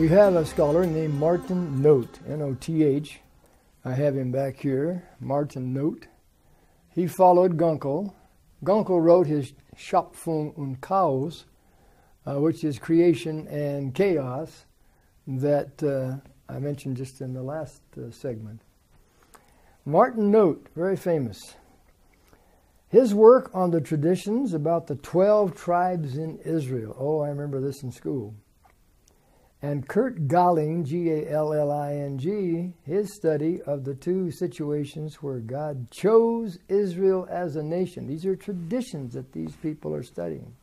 We have a scholar named Martin Noth, N O T H. I have him back here, Martin Noth. He followed Gunkel. Gunkel wrote his Schöpfung und Chaos, uh, which is creation and chaos, that uh, I mentioned just in the last uh, segment. Martin Noth, very famous. His work on the traditions about the 12 tribes in Israel. Oh, I remember this in school. And Kurt Galling, G A L L I N G, his study of the two situations where God chose Israel as a nation. These are traditions that these people are studying.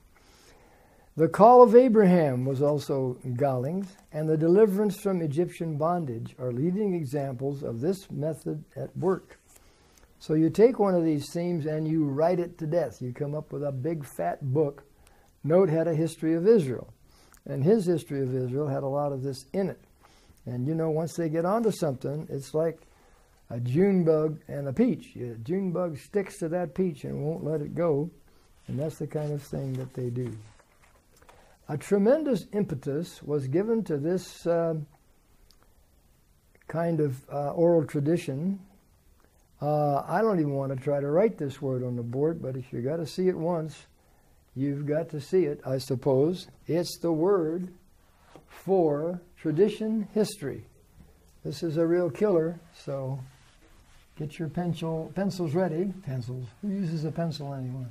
The call of Abraham was also Galling's, and the deliverance from Egyptian bondage are leading examples of this method at work. So you take one of these themes and you write it to death. You come up with a big fat book. Noth had a history of Israel. And his history of Israel had a lot of this in it. And you know, once they get onto something, it's like a June bug and a peach. A June bug sticks to that peach and won't let it go. And that's the kind of thing that they do. A tremendous impetus was given to this uh, kind of uh, oral tradition. Uh, I don't even want to try to write this word on the board, but if you got to see it once, You've got to see it, I suppose. It's the word for tradition history. This is a real killer, so get your pencil pencils ready. Pencils. Who uses a pencil anymore?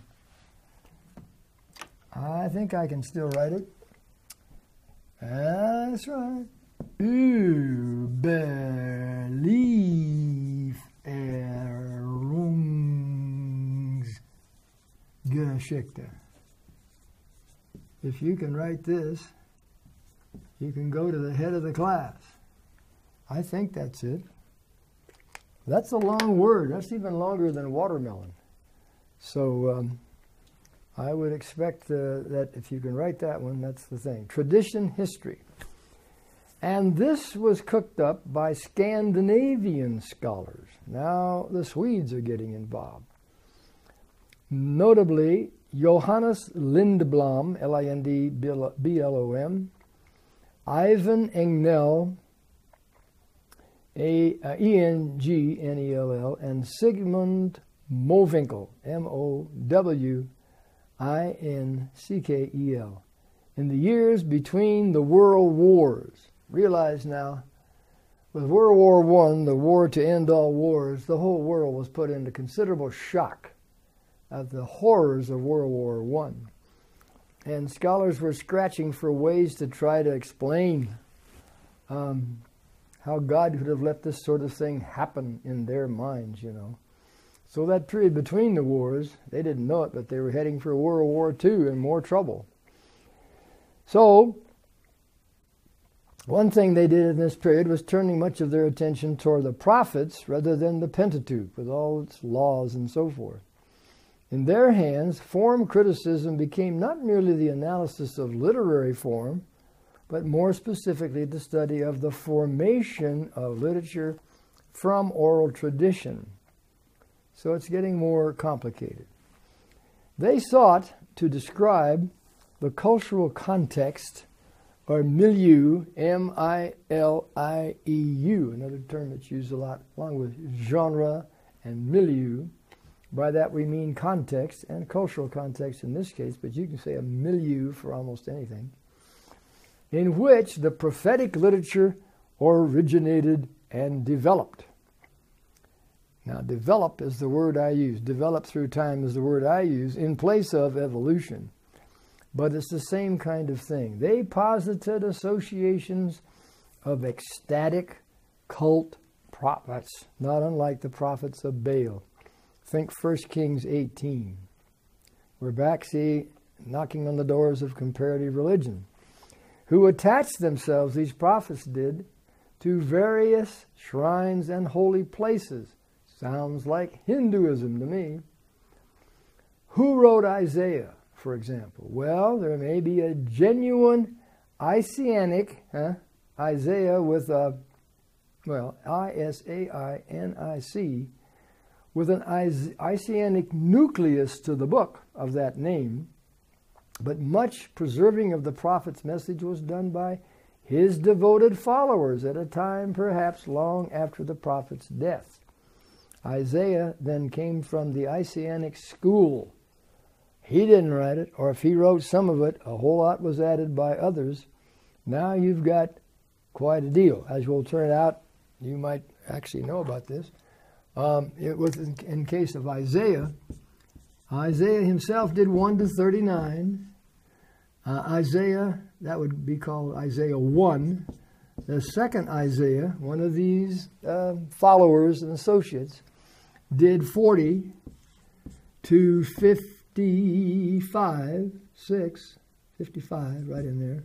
I think I can still write it. That's right. Überlieferungsgeschichte if you can write this, you can go to the head of the class. I think that's it. That's a long word. That's even longer than watermelon. So um, I would expect uh, that if you can write that one, that's the thing. Tradition history. And this was cooked up by Scandinavian scholars. Now the Swedes are getting involved. Notably, Johannes Lindblom, L I N D B L O M, Ivan Engnell, A uh, E N G N E L L, and Sigmund Mowinckel, M O W I N C K E L. In the years between the world wars, realize now, with World War I, the war to end all wars, the whole world was put into considerable shock of the horrors of World War One. And scholars were scratching for ways to try to explain um, how God could have let this sort of thing happen in their minds, you know. So that period between the wars, they didn't know it, but they were heading for World War II and more trouble. So, one thing they did in this period was turning much of their attention toward the prophets rather than the Pentateuch with all its laws and so forth. In their hands, form criticism became not merely the analysis of literary form, but more specifically the study of the formation of literature from oral tradition. So it's getting more complicated. They sought to describe the cultural context or milieu, M I L I E U, another term that's used a lot, along with genre and milieu by that we mean context and cultural context in this case, but you can say a milieu for almost anything, in which the prophetic literature originated and developed. Now, develop is the word I use. Develop through time is the word I use in place of evolution. But it's the same kind of thing. They posited associations of ecstatic cult prophets, not unlike the prophets of Baal. Think 1 Kings 18. We're back, see, knocking on the doors of comparative religion. Who attached themselves, these prophets did, to various shrines and holy places. Sounds like Hinduism to me. Who wrote Isaiah, for example? Well, there may be a genuine Isaianic, huh? Isaiah with a, well, I S A I N I C with an Isaianic nucleus to the book of that name, but much preserving of the prophet's message was done by his devoted followers at a time perhaps long after the prophet's death. Isaiah then came from the Isaianic school. He didn't write it, or if he wrote some of it, a whole lot was added by others. Now you've got quite a deal. As will turn out, you might actually know about this. Um, it was in, in case of Isaiah. Isaiah himself did 1 to 39. Uh, Isaiah, that would be called Isaiah 1. The second Isaiah, one of these uh, followers and associates, did 40 to 55, 6, 55, right in there.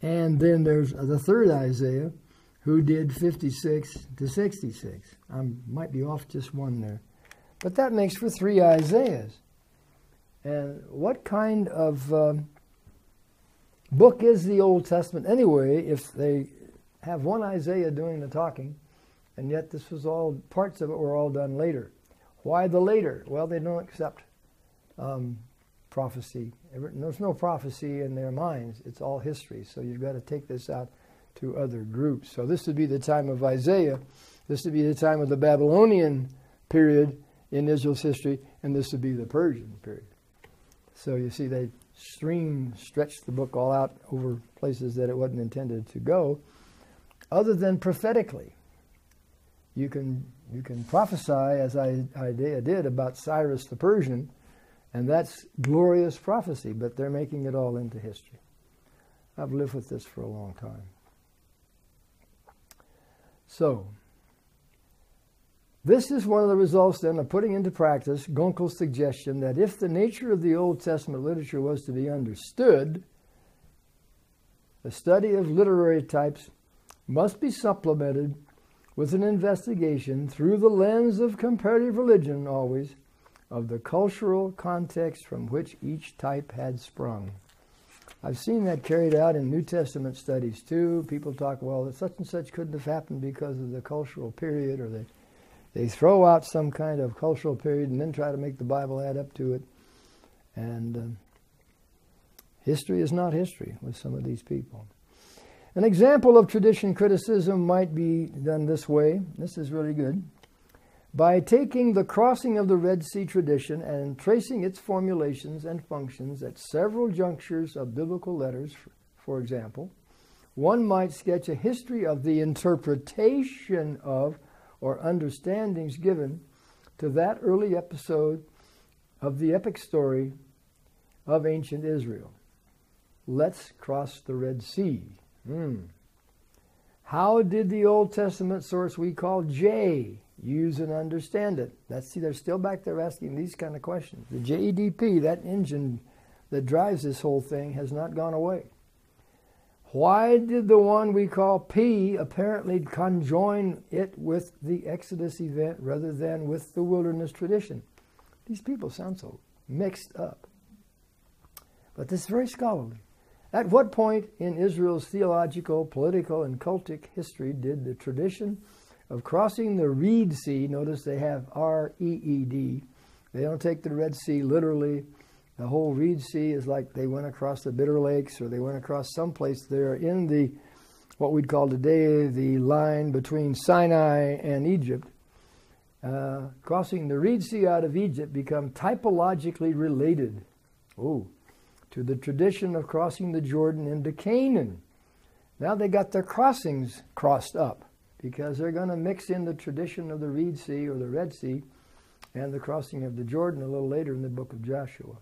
And then there's the third Isaiah, who did 56 to 66. I might be off just one there. But that makes for three Isaiahs. And what kind of um, book is the Old Testament anyway if they have one Isaiah doing the talking, and yet this was all, parts of it were all done later? Why the later? Well, they don't accept um, prophecy. There's no prophecy in their minds. It's all history. So you've got to take this out to other groups. So this would be the time of Isaiah. This would be the time of the Babylonian period in Israel's history, and this would be the Persian period. So you see, they stream stretched the book all out over places that it wasn't intended to go, other than prophetically. You can you can prophesy as Isaiah did about Cyrus the Persian, and that's glorious prophecy, but they're making it all into history. I've lived with this for a long time. So, this is one of the results then of putting into practice Gunkel's suggestion that if the nature of the Old Testament literature was to be understood, the study of literary types must be supplemented with an investigation through the lens of comparative religion, always, of the cultural context from which each type had sprung. I've seen that carried out in New Testament studies too. People talk, well, that such and such couldn't have happened because of the cultural period, or they they throw out some kind of cultural period and then try to make the Bible add up to it. And um, history is not history with some of these people. An example of tradition criticism might be done this way. This is really good. By taking the crossing of the Red Sea tradition and tracing its formulations and functions at several junctures of biblical letters, for example, one might sketch a history of the interpretation of or understandings given to that early episode of the epic story of ancient Israel. Let's cross the Red Sea. Mm. How did the Old Testament source we call J use and understand it? That's see, they're still back there asking these kind of questions. The JEDP, that engine that drives this whole thing, has not gone away. Why did the one we call P apparently conjoin it with the Exodus event rather than with the wilderness tradition? These people sound so mixed up. But this is very scholarly. At what point in Israel's theological, political, and cultic history did the tradition of crossing the Reed Sea, notice they have R E E D, they don't take the Red Sea literally, the whole Reed Sea is like they went across the Bitter Lakes or they went across someplace there in the, what we'd call today the line between Sinai and Egypt. Uh, crossing the Reed Sea out of Egypt become typologically related oh, to the tradition of crossing the Jordan into Canaan. Now they got their crossings crossed up because they're going to mix in the tradition of the Reed Sea or the Red Sea and the crossing of the Jordan a little later in the book of Joshua.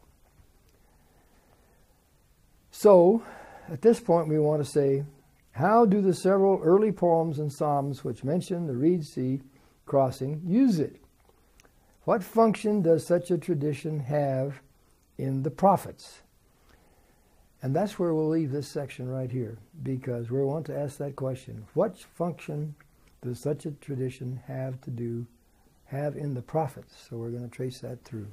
So, at this point, we want to say, how do the several early poems and psalms which mention the Reed Sea crossing use it? What function does such a tradition have in the prophets? And that's where we'll leave this section right here, because we want to ask that question. What function does such a tradition have to do, have in the prophets? So we're going to trace that through.